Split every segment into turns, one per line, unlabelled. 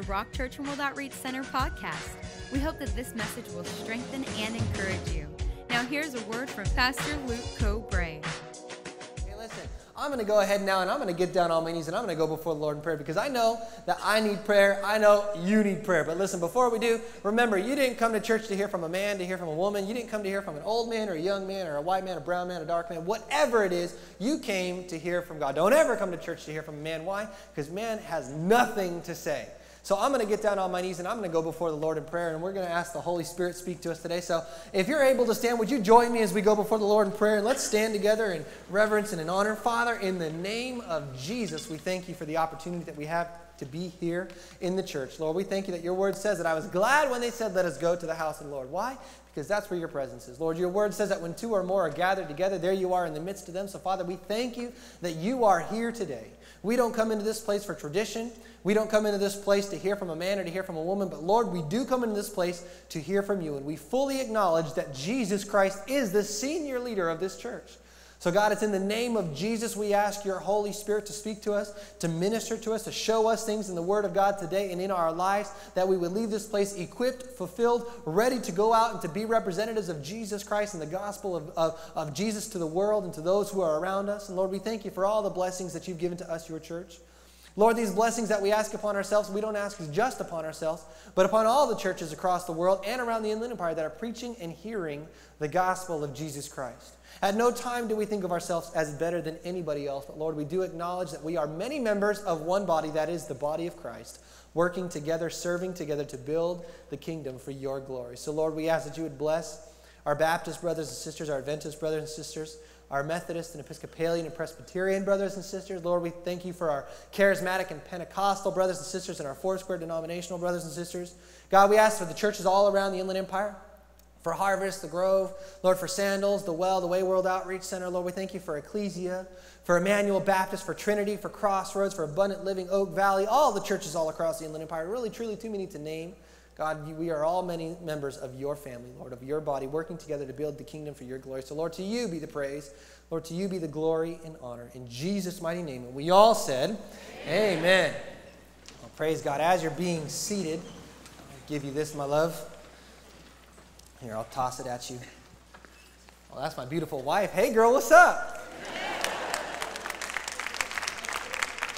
The Rock Church and World Outreach Center podcast. We hope that this message will strengthen and encourage you. Now, here's a word from Pastor Luke Cobrae.
Hey, listen, I'm going to go ahead now and I'm going to get down on my knees and I'm going to go before the Lord in prayer because I know that I need prayer. I know you need prayer. But listen, before we do, remember, you didn't come to church to hear from a man, to hear from a woman. You didn't come to hear from an old man or a young man or a white man, a brown man, a dark man. Whatever it is, you came to hear from God. Don't ever come to church to hear from a man. Why? Because man has nothing to say. So I'm going to get down on my knees and I'm going to go before the Lord in prayer and we're going to ask the Holy Spirit speak to us today. So if you're able to stand, would you join me as we go before the Lord in prayer and let's stand together in reverence and in honor. Father, in the name of Jesus, we thank you for the opportunity that we have to be here in the church. Lord, we thank you that your word says that I was glad when they said, Let us go to the house of the Lord. Why? Because that's where your presence is. Lord, your word says that when two or more are gathered together, there you are in the midst of them. So, Father, we thank you that you are here today. We don't come into this place for tradition. We don't come into this place to hear from a man or to hear from a woman, but Lord, we do come into this place to hear from you. And we fully acknowledge that Jesus Christ is the senior leader of this church. So, God, it's in the name of Jesus we ask your Holy Spirit to speak to us, to minister to us, to show us things in the Word of God today and in our lives, that we would leave this place equipped, fulfilled, ready to go out and to be representatives of Jesus Christ and the gospel of, of, of Jesus to the world and to those who are around us. And Lord, we thank you for all the blessings that you've given to us, your church. Lord, these blessings that we ask upon ourselves, we don't ask just upon ourselves, but upon all the churches across the world and around the Inland Empire that are preaching and hearing the gospel of Jesus Christ. At no time do we think of ourselves as better than anybody else, but Lord, we do acknowledge that we are many members of one body, that is the body of Christ, working together, serving together to build the kingdom for your glory. So, Lord, we ask that you would bless our Baptist brothers and sisters, our Adventist brothers and sisters our Methodist and Episcopalian and Presbyterian brothers and sisters. Lord, we thank you for our charismatic and Pentecostal brothers and sisters and our Foursquare denominational brothers and sisters. God, we ask for the churches all around the Inland Empire, for Harvest, the Grove, Lord, for Sandals, the Well, the Way World Outreach Center. Lord, we thank you for Ecclesia, for Emmanuel Baptist, for Trinity, for Crossroads, for Abundant Living, Oak Valley, all the churches all across the Inland Empire. Really, truly, too many to name. God, we are all many members of your family, Lord, of your body, working together to build the kingdom for your glory. So, Lord, to you be the praise. Lord, to you be the glory and honor. In Jesus' mighty name. We all said, Amen. Amen. Well, praise God. As you're being seated, I'll give you this, my love. Here, I'll toss it at you. Well, that's my beautiful wife. Hey, girl, what's up?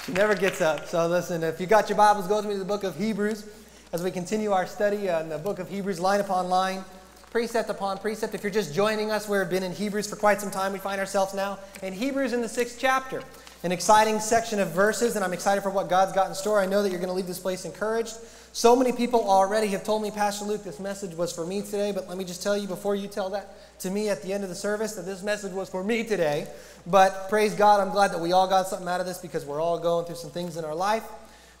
She never gets up. So, listen, if you got your Bibles, go with me to the book of Hebrews as we continue our study on the book of Hebrews, line upon line, precept upon precept. If you're just joining us, we've been in Hebrews for quite some time. We find ourselves now in Hebrews in the sixth chapter. An exciting section of verses, and I'm excited for what God's got in store. I know that you're going to leave this place encouraged. So many people already have told me, Pastor Luke, this message was for me today, but let me just tell you before you tell that to me at the end of the service that this message was for me today. But praise God, I'm glad that we all got something out of this because we're all going through some things in our life.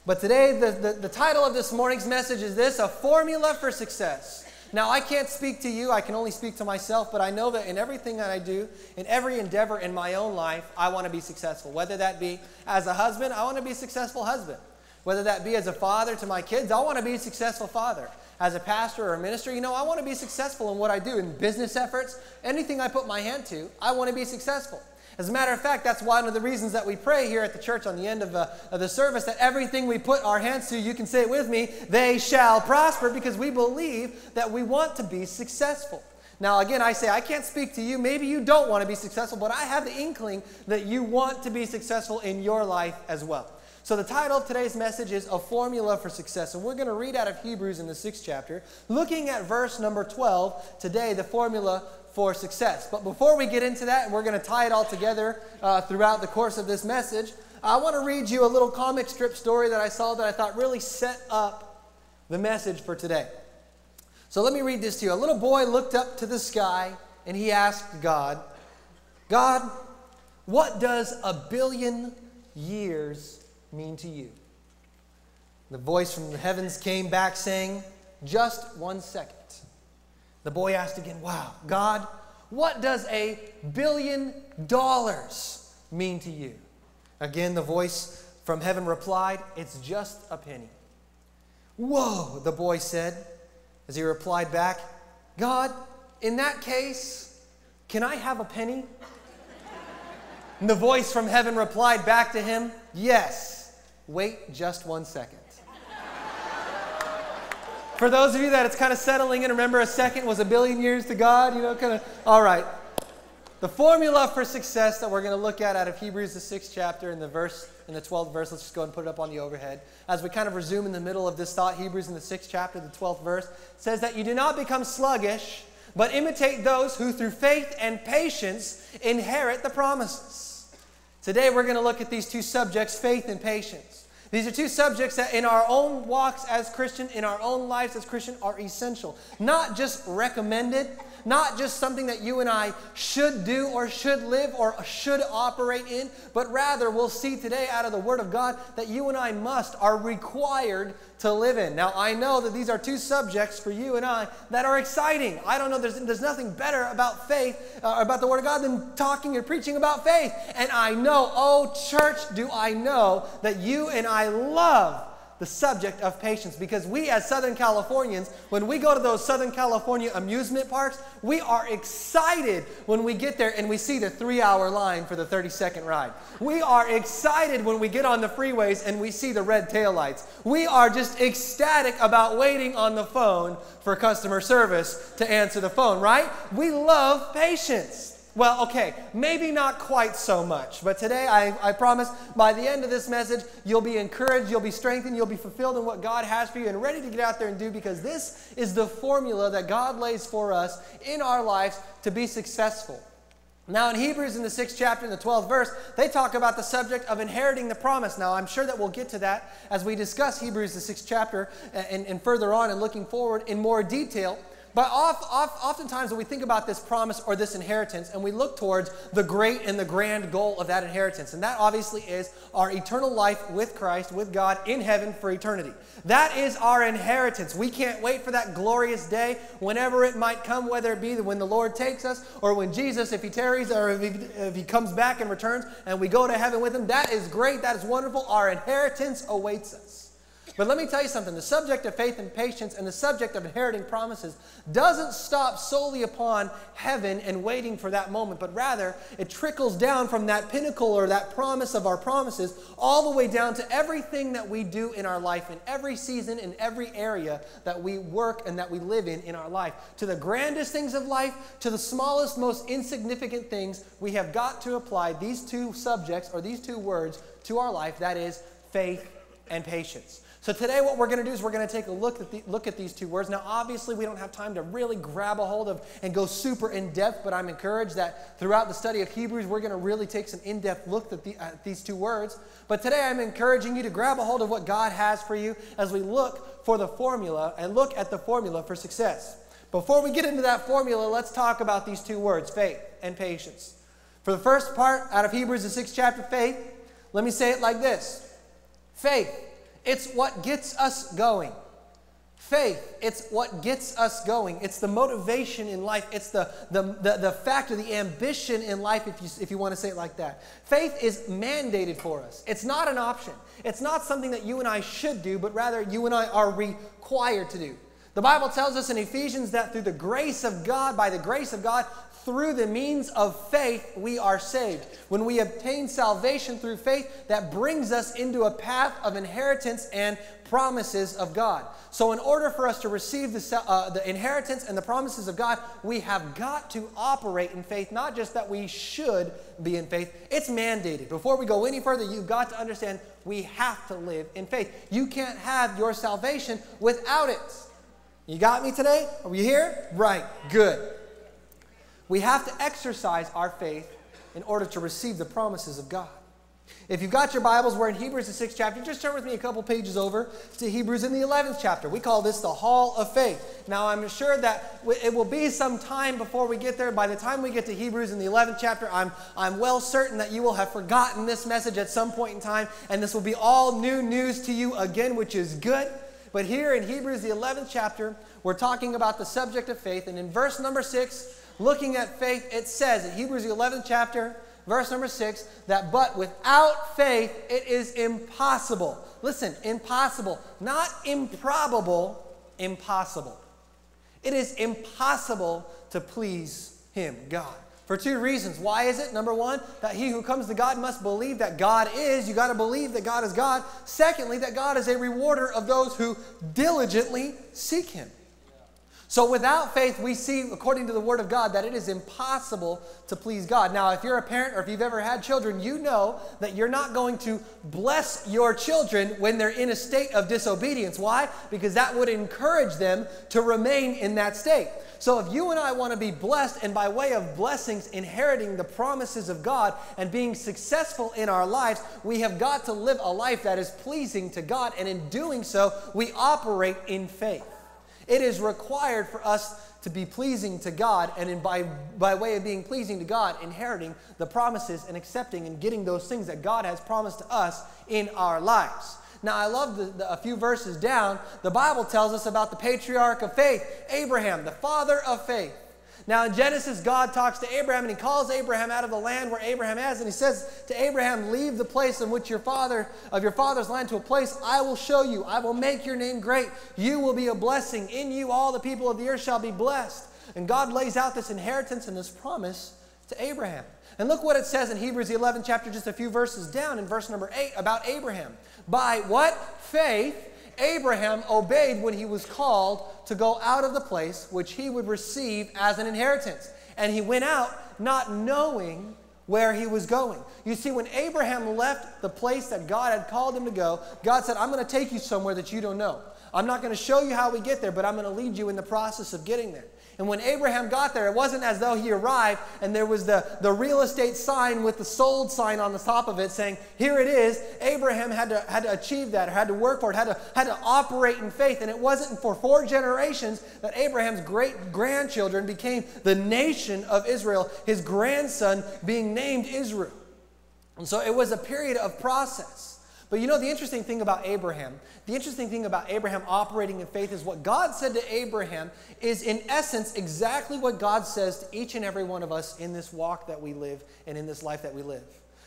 But today, the, the, the, title of this morning's message is this A Formula for Success. Now, I can't speak to you, I can only speak to myself, but I know that in everything that I do, in every endeavor in my own life, I want to be successful. Whether that be as a husband, I want to be a successful husband. Whether that be as a father to my kids, I want to be a successful father. As a pastor or a minister, you know, I want to be successful in what I do, in business efforts, anything I put my hand to, I want to be successful. As a matter of fact, that's one of the reasons that we pray here at the church on the end of the, of the service that everything we put our hands to, you can say it with me, they shall prosper because we believe that we want to be successful. Now, again, I say I can't speak to you. Maybe you don't want to be successful, but I have the inkling that you want to be successful in your life as well. So, the title of today's message is A Formula for Success. And we're going to read out of Hebrews in the sixth chapter, looking at verse number 12. Today, the formula for success. But before we get into that, and we're going to tie it all together uh, throughout the course of this message, I want to read you a little comic strip story that I saw that I thought really set up the message for today. So let me read this to you. A little boy looked up to the sky and he asked God, God, what does a billion years mean to you? The voice from the heavens came back saying, Just one second. The boy asked again, Wow, God, what does a billion dollars mean to you? Again, the voice from heaven replied, It's just a penny. Whoa, the boy said as he replied back, God, in that case, can I have a penny? And the voice from heaven replied back to him, Yes. Wait just one second. For those of you that it's kind of settling in, remember a second was a billion years to God, you know, kind of, all right. The formula for success that we're going to look at out of Hebrews, the sixth chapter, in the verse, in the 12th verse, let's just go and put it up on the overhead. As we kind of resume in the middle of this thought, Hebrews in the sixth chapter, the 12th verse, says that you do not become sluggish, but imitate those who through faith and patience inherit the promises. Today we're going to look at these two subjects, faith and patience. These are two subjects that in our own walks as Christian, in our own lives as Christian, are essential. Not just recommended, not just something that you and I should do or should live or should operate in, but rather we'll see today out of the Word of God that you and I must, are required to live in. Now, I know that these are two subjects for you and I that are exciting. I don't know, there's, there's nothing better about faith, uh, about the Word of God, than talking and preaching about faith. And I know, oh, church, do I know that you and I love the subject of patience because we, as Southern Californians, when we go to those Southern California amusement parks, we are excited when we get there and we see the three hour line for the 30 second ride. We are excited when we get on the freeways and we see the red taillights. We are just ecstatic about waiting on the phone for customer service to answer the phone, right? We love patience. Well, okay, maybe not quite so much, but today I, I promise by the end of this message, you'll be encouraged, you'll be strengthened, you'll be fulfilled in what God has for you and ready to get out there and do because this is the formula that God lays for us in our lives to be successful. Now, in Hebrews, in the sixth chapter, in the 12th verse, they talk about the subject of inheriting the promise. Now, I'm sure that we'll get to that as we discuss Hebrews, the sixth chapter, and, and further on and looking forward in more detail. But oft, oft, oftentimes, when we think about this promise or this inheritance, and we look towards the great and the grand goal of that inheritance, and that obviously is our eternal life with Christ, with God in heaven for eternity. That is our inheritance. We can't wait for that glorious day, whenever it might come, whether it be when the Lord takes us or when Jesus, if he tarries or if he, if he comes back and returns and we go to heaven with him. That is great. That is wonderful. Our inheritance awaits us. But let me tell you something the subject of faith and patience and the subject of inheriting promises doesn't stop solely upon heaven and waiting for that moment, but rather it trickles down from that pinnacle or that promise of our promises all the way down to everything that we do in our life, in every season, in every area that we work and that we live in in our life. To the grandest things of life, to the smallest, most insignificant things, we have got to apply these two subjects or these two words to our life that is, faith and patience. So today what we're going to do is we're going to take a look at, the, look at these two words. Now obviously we don't have time to really grab a hold of and go super in depth, but I'm encouraged that throughout the study of Hebrews we're going to really take some in-depth look at, the, at these two words. But today I'm encouraging you to grab a hold of what God has for you as we look for the formula and look at the formula for success. Before we get into that formula, let's talk about these two words, faith and patience. For the first part out of Hebrews, the sixth chapter, faith, let me say it like this. Faith it's what gets us going. Faith, it's what gets us going. It's the motivation in life. It's the, the, the, the factor, the ambition in life, if you, if you want to say it like that. Faith is mandated for us. It's not an option. It's not something that you and I should do, but rather you and I are required to do. The Bible tells us in Ephesians that through the grace of God, by the grace of God, through the means of faith, we are saved. When we obtain salvation through faith, that brings us into a path of inheritance and promises of God. So, in order for us to receive the, uh, the inheritance and the promises of God, we have got to operate in faith, not just that we should be in faith, it's mandated. Before we go any further, you've got to understand we have to live in faith. You can't have your salvation without it. You got me today? Are we here? Right, good. We have to exercise our faith in order to receive the promises of God. If you've got your Bibles, we're in Hebrews, the sixth chapter. Just turn with me a couple pages over to Hebrews in the 11th chapter. We call this the Hall of Faith. Now, I'm sure that it will be some time before we get there. By the time we get to Hebrews in the 11th chapter, I'm, I'm well certain that you will have forgotten this message at some point in time, and this will be all new news to you again, which is good. But here in Hebrews, the 11th chapter, we're talking about the subject of faith. And in verse number 6, looking at faith, it says in Hebrews, the 11th chapter, verse number 6, that but without faith it is impossible. Listen, impossible, not improbable, impossible. It is impossible to please Him, God. For two reasons. Why is it? Number one, that he who comes to God must believe that God is. You got to believe that God is God. Secondly, that God is a rewarder of those who diligently seek him. So without faith, we see, according to the Word of God, that it is impossible to please God. Now, if you're a parent or if you've ever had children, you know that you're not going to bless your children when they're in a state of disobedience. Why? Because that would encourage them to remain in that state. So if you and I want to be blessed, and by way of blessings, inheriting the promises of God and being successful in our lives, we have got to live a life that is pleasing to God. And in doing so, we operate in faith. It is required for us to be pleasing to God, and in, by, by way of being pleasing to God, inheriting the promises and accepting and getting those things that God has promised to us in our lives. Now, I love the, the, a few verses down. The Bible tells us about the patriarch of faith, Abraham, the father of faith. Now, in Genesis, God talks to Abraham and he calls Abraham out of the land where Abraham is, and he says to Abraham, Leave the place in which your father, of your father's land, to a place I will show you. I will make your name great. You will be a blessing. In you, all the people of the earth shall be blessed. And God lays out this inheritance and this promise to Abraham. And look what it says in Hebrews 11 chapter, just a few verses down in verse number 8 about Abraham. By what? Faith Abraham obeyed when he was called to go out of the place which he would receive as an inheritance. And he went out not knowing where he was going. You see, when Abraham left the place that God had called him to go, God said, I'm going to take you somewhere that you don't know. I'm not going to show you how we get there, but I'm going to lead you in the process of getting there. And when Abraham got there, it wasn't as though he arrived and there was the, the real estate sign with the sold sign on the top of it saying, Here it is. Abraham had to, had to achieve that or had to work for it, had to, had to operate in faith. And it wasn't for four generations that Abraham's great grandchildren became the nation of Israel, his grandson being named Israel. And so it was a period of process. But you know, the interesting thing about Abraham, the interesting thing about Abraham operating in faith is what God said to Abraham is, in essence, exactly what God says to each and every one of us in this walk that we live and in this life that we live.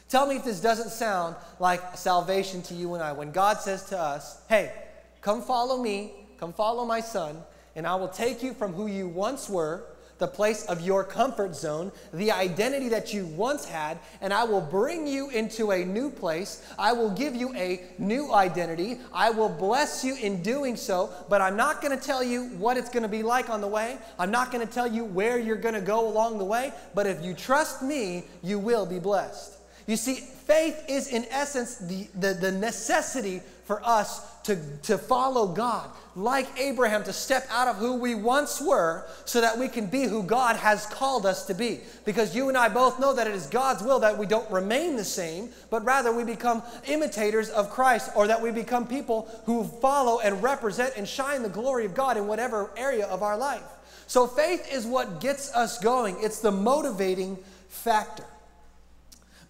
Tell me if this doesn't sound like salvation to you and I. When God says to us, hey, come follow me, come follow my son, and I will take you from who you once were the place of your comfort zone, the identity that you once had, and I will bring you into a new place. I will give you a new identity. I will bless you in doing so, but I'm not going to tell you what it's going to be like on the way. I'm not going to tell you where you're going to go along the way, but if you trust me, you will be blessed. You see, faith is in essence the, the, the necessity for us to, to follow God, like Abraham, to step out of who we once were so that we can be who God has called us to be. Because you and I both know that it is God's will that we don't remain the same, but rather we become imitators of Christ or that we become people who follow and represent and shine the glory of God in whatever area of our life. So faith is what gets us going, it's the motivating factor.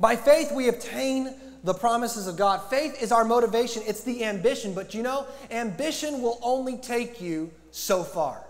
By faith, we obtain the promises of God. Faith is our motivation, it's the ambition. But you know, ambition will only take you so far.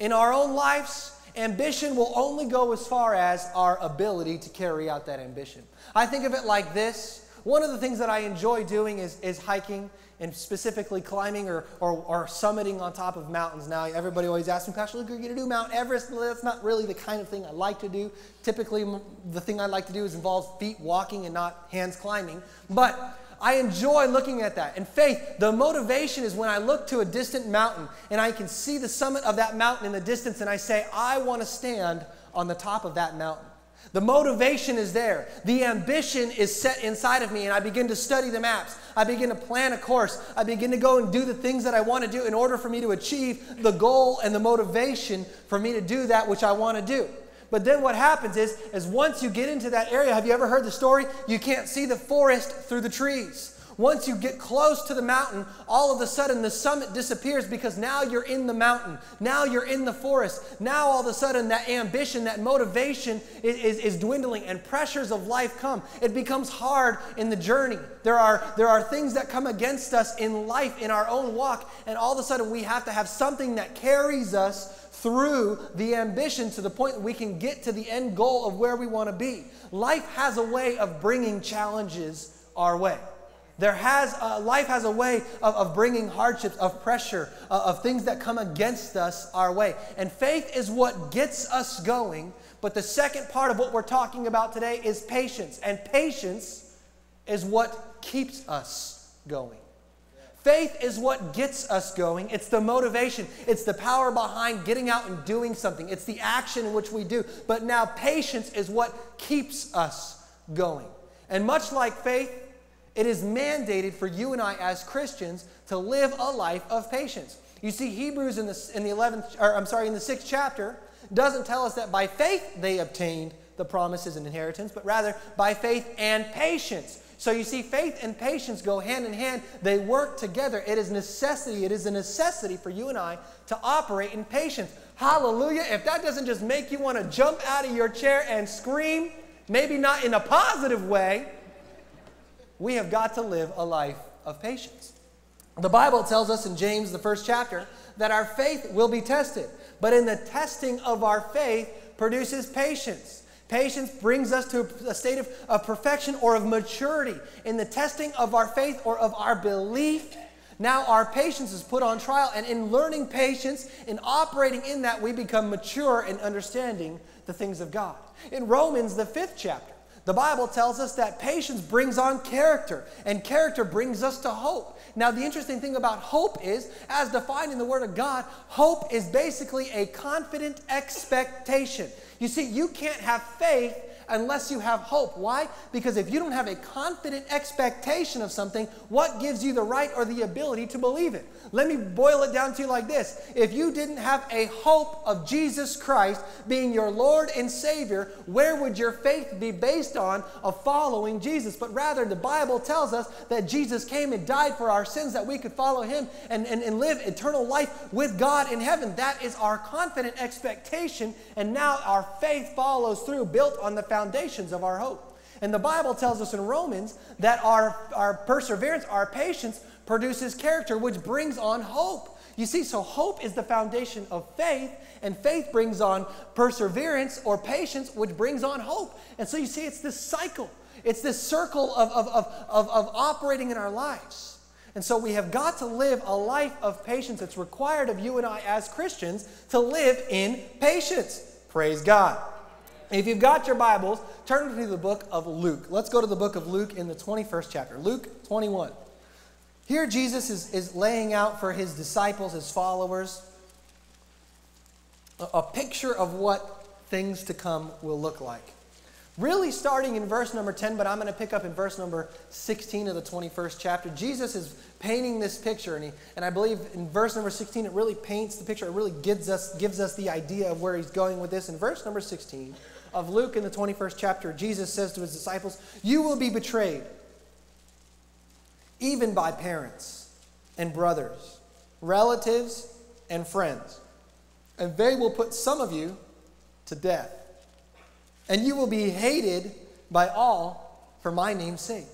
In our own lives, ambition will only go as far as our ability to carry out that ambition. I think of it like this one of the things that I enjoy doing is, is hiking and specifically climbing or, or, or, summiting on top of mountains. Now, everybody always asks me, Pastor Luke, are you going to do Mount Everest? that's not really the kind of thing I like to do. Typically, the thing I like to do is involve feet walking and not hands climbing. But I enjoy looking at that. And faith, the motivation is when I look to a distant mountain and I can see the summit of that mountain in the distance and I say, I want to stand on the top of that mountain. The motivation is there. The ambition is set inside of me, and I begin to study the maps. I begin to plan a course. I begin to go and do the things that I want to do in order for me to achieve the goal and the motivation for me to do that which I want to do. But then what happens is, is once you get into that area, have you ever heard the story? You can't see the forest through the trees. Once you get close to the mountain, all of a sudden the summit disappears because now you're in the mountain. Now you're in the forest. Now all of a sudden that ambition, that motivation is, is, is dwindling and pressures of life come. It becomes hard in the journey. There are, there are things that come against us in life, in our own walk, and all of a sudden we have to have something that carries us through the ambition to the point that we can get to the end goal of where we want to be. Life has a way of bringing challenges our way. There has, uh, life has a way of, of bringing hardships, of pressure, uh, of things that come against us our way. And faith is what gets us going. But the second part of what we're talking about today is patience. And patience is what keeps us going. Faith is what gets us going. It's the motivation. It's the power behind getting out and doing something. It's the action in which we do. But now, patience is what keeps us going. And much like faith, it is mandated for you and I as Christians to live a life of patience. You see, Hebrews in the, in the 11th, or I'm sorry, in the 6th chapter doesn't tell us that by faith they obtained the promises and inheritance, but rather by faith and patience. So you see, faith and patience go hand in hand. They work together. It is necessity. It is a necessity for you and I to operate in patience. Hallelujah. If that doesn't just make you want to jump out of your chair and scream, maybe not in a positive way, we have got to live a life of patience. The Bible tells us in James, the first chapter, that our faith will be tested. But in the testing of our faith produces patience. Patience brings us to a state of, of perfection or of maturity in the testing of our faith or of our belief. Now our patience is put on trial, and in learning patience, in operating in that, we become mature in understanding the things of God. In Romans, the fifth chapter, the Bible tells us that patience brings on character, and character brings us to hope. Now, the interesting thing about hope is, as defined in the Word of God, hope is basically a confident expectation. You see, you can't have faith unless you have hope. Why? Because if you don't have a confident expectation of something, what gives you the right or the ability to believe it? Let me boil it down to you like this If you didn't have a hope of Jesus Christ being your Lord and Savior, where would your faith be based on of following Jesus? But rather, the Bible tells us that Jesus came and died for our sins that we could follow Him and, and, and live eternal life with God in heaven. That is our confident expectation, and now our faith follows through, built on the foundations of our hope. And the Bible tells us in Romans that our, our perseverance, our patience, produces character, which brings on hope. You see, so hope is the foundation of faith, and faith brings on perseverance or patience, which brings on hope. And so you see, it's this cycle, it's this circle of, of, of, of, operating in our lives. And so we have got to live a life of patience. It's required of you and I as Christians to live in patience. Praise God. If you've got your Bibles, turn to the book of Luke. Let's go to the book of Luke in the 21st chapter. Luke 21. Here, Jesus is, is laying out for his disciples, his followers, a, a picture of what things to come will look like. Really starting in verse number 10, but I'm going to pick up in verse number 16 of the 21st chapter. Jesus is painting this picture, and, he, and I believe in verse number 16, it really paints the picture. It really gives us, gives us the idea of where he's going with this. In verse number 16 of Luke in the 21st chapter, Jesus says to his disciples, You will be betrayed even by parents and brothers, relatives and friends. And they will put some of you to death. And you will be hated by all for my name's sake.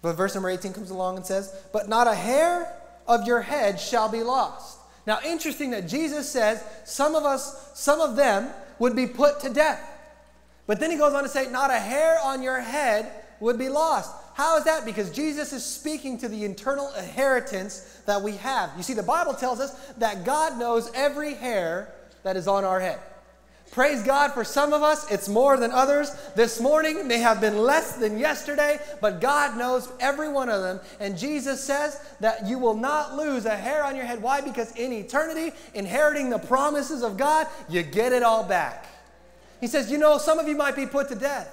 But verse number 18 comes along and says, But not a hair of your head shall be lost. Now, interesting that Jesus says some of us, some of them would be put to death. But then he goes on to say, Not a hair on your head would be lost. How is that? Because Jesus is speaking to the internal inheritance that we have. You see, the Bible tells us that God knows every hair that is on our head. Praise God for some of us, it's more than others. This morning may have been less than yesterday, but God knows every one of them. And Jesus says that you will not lose a hair on your head. Why? Because in eternity, inheriting the promises of God, you get it all back. He says, You know, some of you might be put to death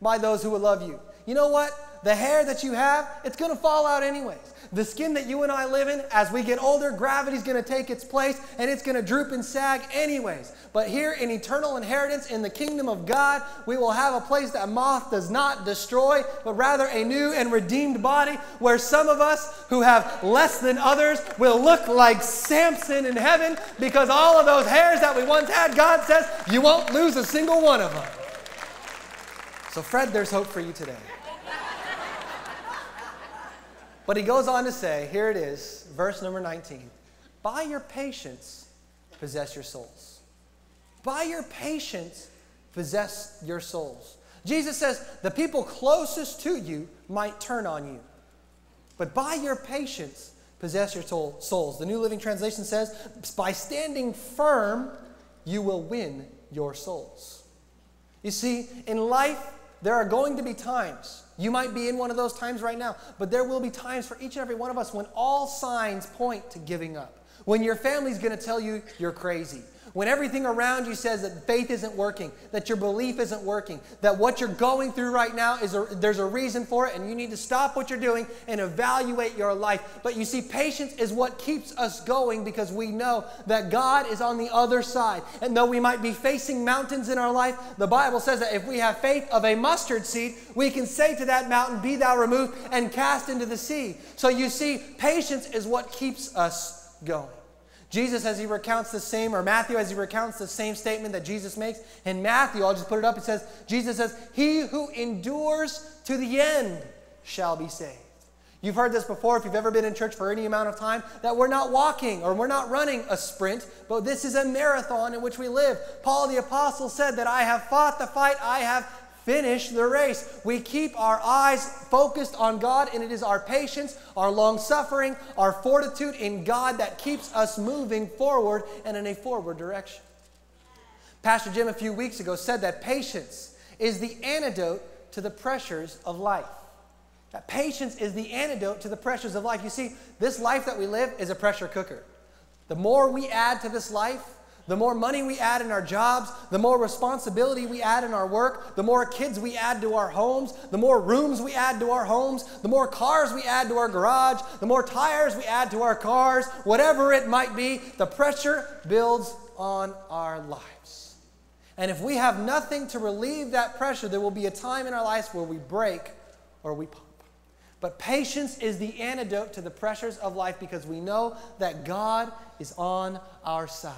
by those who will love you. You know what? The hair that you have, it's going to fall out anyways. The skin that you and I live in, as we get older, gravity's going to take its place and it's going to droop and sag anyways. But here in eternal inheritance in the kingdom of God, we will have a place that moth does not destroy, but rather a new and redeemed body where some of us who have less than others will look like Samson in heaven because all of those hairs that we once had, God says, you won't lose a single one of them. So, Fred, there's hope for you today. But he goes on to say, here it is, verse number 19 By your patience, possess your souls. By your patience, possess your souls. Jesus says the people closest to you might turn on you. But by your patience, possess your soul, souls. The New Living Translation says, by standing firm, you will win your souls. You see, in life, there are going to be times, you might be in one of those times right now, but there will be times for each and every one of us when all signs point to giving up. When your family's going to tell you you're crazy when everything around you says that faith isn't working, that your belief isn't working, that what you're going through right now is a, there's a reason for it, and you need to stop what you're doing and evaluate your life. But you see, patience is what keeps us going because we know that God is on the other side. And though we might be facing mountains in our life, the Bible says that if we have faith of a mustard seed, we can say to that mountain, Be thou removed, and cast into the sea. So you see, patience is what keeps us going. Jesus, as he recounts the same, or Matthew, as he recounts the same statement that Jesus makes, in Matthew, I'll just put it up, it says, Jesus says, He who endures to the end shall be saved. You've heard this before if you've ever been in church for any amount of time that we're not walking or we're not running a sprint, but this is a marathon in which we live. Paul the Apostle said that I have fought the fight, I have finish the race. We keep our eyes focused on God, and it is our patience, our long suffering, our fortitude in God that keeps us moving forward and in a forward direction. Pastor Jim, a few weeks ago, said that patience is the antidote to the pressures of life. That patience is the antidote to the pressures of life. You see, this life that we live is a pressure cooker. The more we add to this life, the more money we add in our jobs, the more responsibility we add in our work, the more kids we add to our homes, the more rooms we add to our homes, the more cars we add to our garage, the more tires we add to our cars, whatever it might be, the pressure builds on our lives. And if we have nothing to relieve that pressure, there will be a time in our lives where we break or we pump. But patience is the antidote to the pressures of life because we know that God is on our side.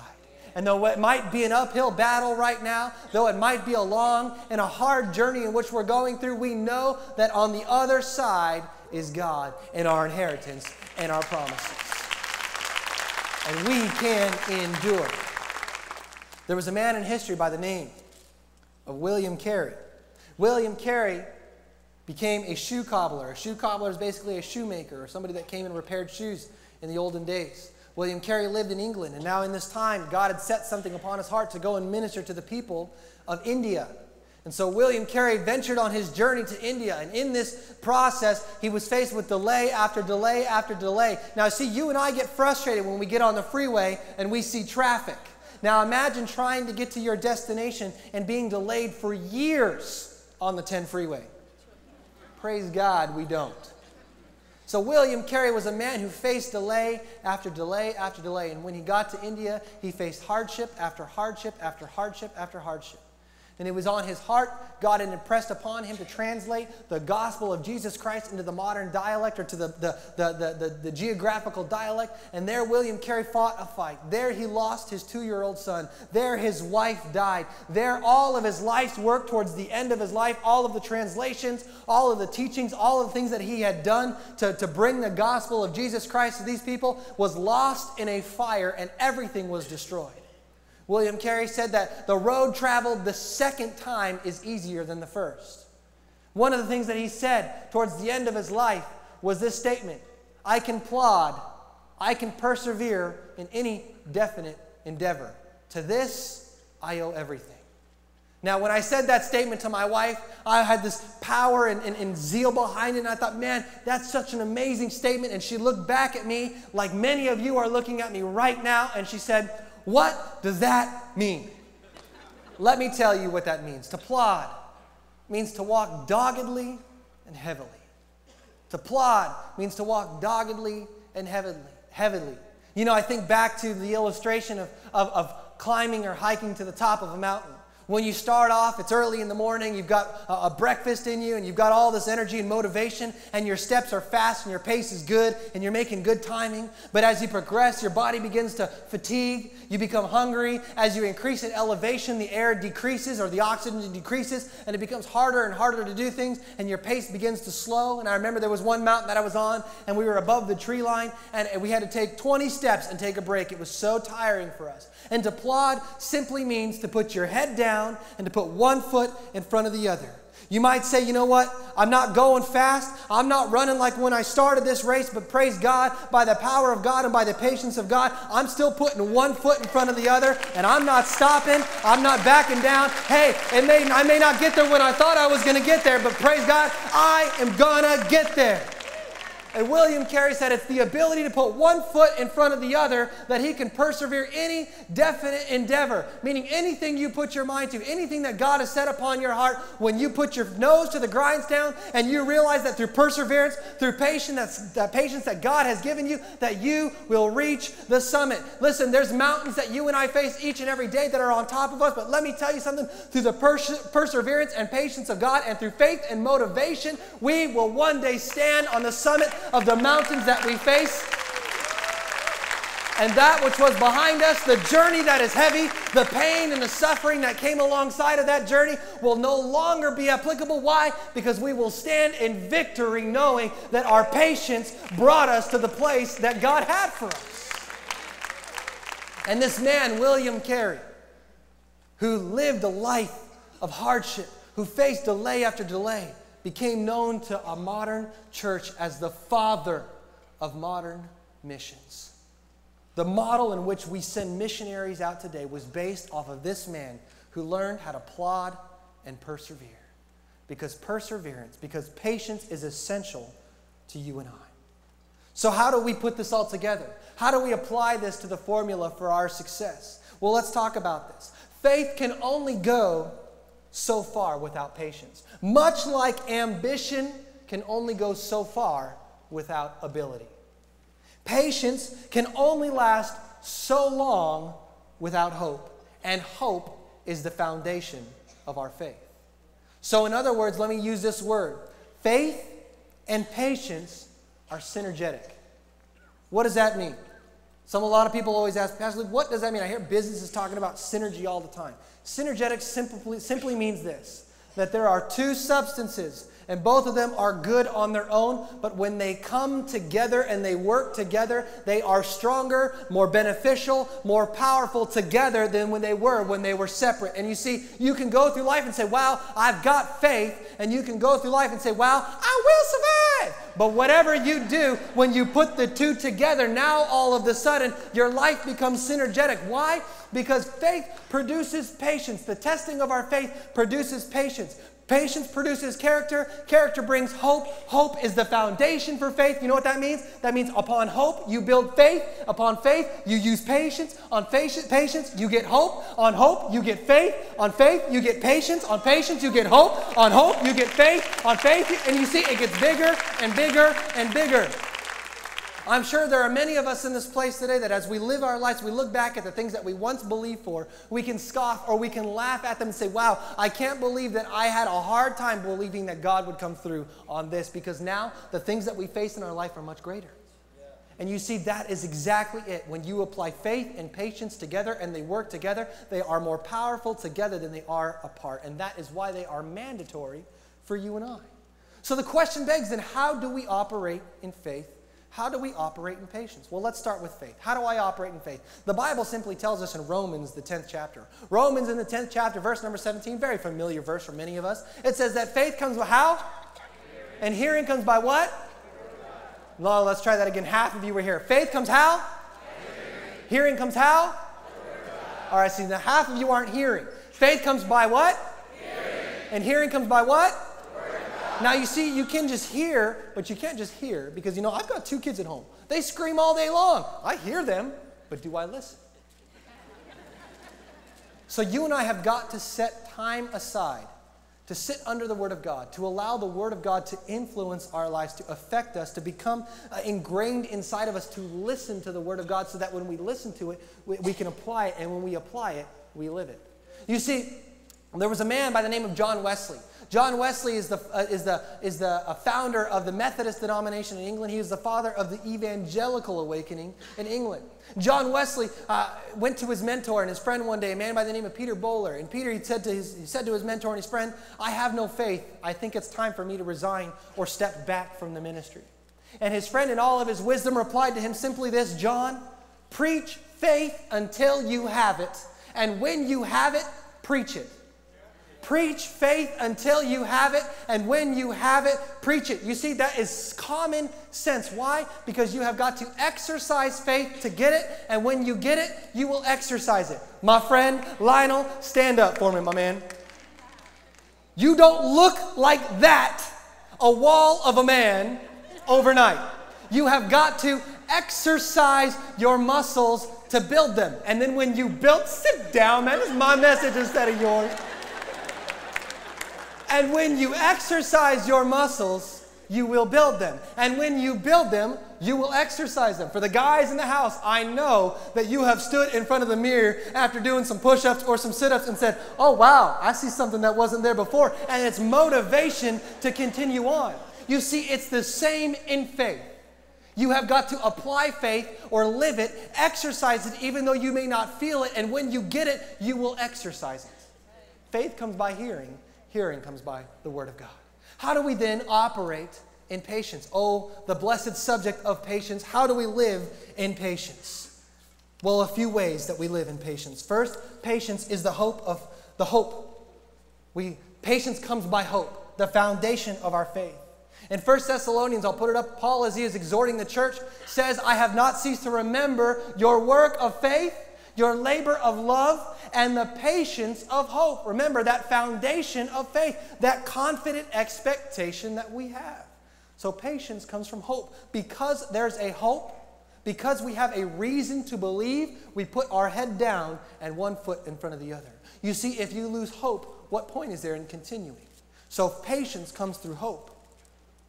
And though it might be an uphill battle right now, though it might be a long and a hard journey in which we're going through, we know that on the other side is God and our inheritance and our promises. And we can endure. There was a man in history by the name of William Carey. William Carey became a shoe cobbler. A shoe cobbler is basically a shoemaker or somebody that came and repaired shoes in the olden days. William Carey lived in England, and now in this time, God had set something upon his heart to go and minister to the people of India. And so William Carey ventured on his journey to India, and in this process, he was faced with delay after delay after delay. Now, see, you and I get frustrated when we get on the freeway and we see traffic. Now, imagine trying to get to your destination and being delayed for years on the 10 freeway. Praise God, we don't. So, William Carey was a man who faced delay after delay after delay. And when he got to India, he faced hardship after hardship after hardship after hardship and it was on his heart. God had impressed upon him to translate the gospel of Jesus Christ into the modern dialect or to the, the, the, the, the, the geographical dialect. And there, William Carey fought a fight. There, he lost his two year old son. There, his wife died. There, all of his life's work towards the end of his life, all of the translations, all of the teachings, all of the things that he had done to, to bring the gospel of Jesus Christ to these people was lost in a fire and everything was destroyed. William Carey said that the road traveled the second time is easier than the first. One of the things that he said towards the end of his life was this statement I can plod, I can persevere in any definite endeavor. To this, I owe everything. Now, when I said that statement to my wife, I had this power and, and, and, zeal behind it, and I thought, man, that's such an amazing statement. And she looked back at me like many of you are looking at me right now, and she said, what does that mean? Let me tell you what that means. To plod means to walk doggedly and heavily. To plod means to walk doggedly and heavily. heavily. You know, I think back to the illustration of, of, of climbing or hiking to the top of a mountain. When you start off, it's early in the morning, you've got a, a, breakfast in you, and you've got all this energy and motivation, and your steps are fast, and your pace is good, and you're making good timing. But as you progress, your body begins to fatigue, you become hungry. As you increase in elevation, the air decreases or the oxygen decreases, and it becomes harder and harder to do things, and your pace begins to slow. And I remember there was one mountain that I was on, and we were above the tree line, and we had to take 20 steps and take a break. It was so tiring for us. And to plod simply means to put your head down and to put one foot in front of the other. You might say, you know what? I'm not going fast. I'm not running like when I started this race, but praise God, by the power of God and by the patience of God, I'm still putting one foot in front of the other, and I'm not stopping. I'm not backing down. Hey, it may, I may not get there when I thought I was going to get there, but praise God, I am going to get there. And William Carey said it's the ability to put one foot in front of the other that he can persevere any definite endeavor, meaning anything you put your mind to, anything that God has set upon your heart, when you put your nose to the grindstone and you realize that through perseverance, through patience, that patience that God has given you, that you will reach the summit. Listen, there's mountains that you and I face each and every day that are on top of us, but let me tell you something through the pers- perseverance and patience of God and through faith and motivation, we will one day stand on the summit of the mountains that we face. And that which was behind us, the journey that is heavy, the pain and the suffering that came alongside of that journey will no longer be applicable. Why? Because we will stand in victory knowing that our patience brought us to the place that God had for us. And this man, William Carey, who lived a life of hardship, who faced delay after delay, became known to a modern church as the father of modern missions. The model in which we send missionaries out today was based off of this man who learned how to plod and persevere. Because perseverance, because patience is essential to you and I. So, how do we put this all together? How do we apply this to the formula for our success? Well, let's talk about this. Faith can only go so far without patience. Much like ambition can only go so far without ability. Patience can only last so long without hope, and hope is the foundation of our faith. So, in other words, let me use this word faith and patience are synergetic. What does that mean? Some a lot of people always ask, Pastor Luke, what does that mean? I hear businesses talking about synergy all the time. Synergetic simply, simply means this that there are two substances and both of them are good on their own, but when they come together and they work together, they are stronger, more beneficial, more powerful together than when they were when they were separate. And you see, you can go through life and say, Wow, I've got faith. And you can go through life and say, Wow, I will survive. But whatever you do, when you put the two together, now all of a sudden your life becomes synergetic. Why? Because faith produces patience. The testing of our faith produces patience. Patience produces character. Character brings hope. Hope is the foundation for faith. You know what that means? That means upon hope, you build faith. Upon faith, you use patience. On faith, patience, you get hope. On hope, you get faith. On faith, you get patience. On patience, you get hope. On hope, you get faith. On faith, and you see it gets bigger and bigger and bigger. I'm sure there are many of us in this place today that as we live our lives, we look back at the things that we once believed for, we can scoff or we can laugh at them and say, wow, I can't believe that I had a hard time believing that God would come through on this because now the things that we face in our life are much greater. And you see, that is exactly it. When you apply faith and patience together and they work together, they are more powerful together than they are apart. And that is why they are mandatory for you and I. So the question begs then, how do we operate in faith how do we operate in patience? Well, let's start with faith. How do I operate in faith? The Bible simply tells us in Romans, the 10th chapter. Romans in the 10th chapter, verse number 17, very familiar verse for many of us. It says that faith comes by how? And hearing comes by what? Well, let's try that again. Half of you were here. Faith comes how? Hearing comes how? All right, see, now half of you aren't hearing. Faith comes by what? Hearing. And hearing comes by what? Now, you see, you can just hear, but you can't just hear because, you know, I've got two kids at home. They scream all day long. I hear them, but do I listen? So, you and I have got to set time aside to sit under the Word of God, to allow the Word of God to influence our lives, to affect us, to become uh, ingrained inside of us, to listen to the Word of God so that when we listen to it, we, we can apply it, and when we apply it, we live it. You see, there was a man by the name of John Wesley. John Wesley is the, uh, is the, is the uh, founder of the Methodist denomination in England. He was the father of the evangelical awakening in England. John Wesley uh, went to his mentor and his friend one day, a man by the name of Peter Bowler. And Peter he said, to his, he said to his mentor and his friend, I have no faith. I think it's time for me to resign or step back from the ministry. And his friend, in all of his wisdom, replied to him simply this John, preach faith until you have it. And when you have it, preach it. Preach faith until you have it, and when you have it, preach it. You see, that is common sense. Why? Because you have got to exercise faith to get it, and when you get it, you will exercise it. My friend Lionel, stand up for me, my man. You don't look like that, a wall of a man, overnight. You have got to exercise your muscles to build them. And then when you build, sit down, man. This is my message instead of yours. And when you exercise your muscles, you will build them. And when you build them, you will exercise them. For the guys in the house, I know that you have stood in front of the mirror after doing some push ups or some sit ups and said, Oh, wow, I see something that wasn't there before. And it's motivation to continue on. You see, it's the same in faith. You have got to apply faith or live it, exercise it, even though you may not feel it. And when you get it, you will exercise it. Faith comes by hearing, hearing comes by the Word of God. How do we then operate in patience? Oh, the blessed subject of patience. How do we live in patience? Well, a few ways that we live in patience. First, patience is the hope of the hope. We patience comes by hope, the foundation of our faith. In 1 Thessalonians, I'll put it up, Paul, as he is exhorting the church, says, I have not ceased to remember your work of faith, your labor of love, and the patience of hope. Remember that foundation of faith, that confident expectation that we have. So patience comes from hope. Because there's a hope, because we have a reason to believe, we put our head down and one foot in front of the other. You see, if you lose hope, what point is there in continuing? So patience comes through hope.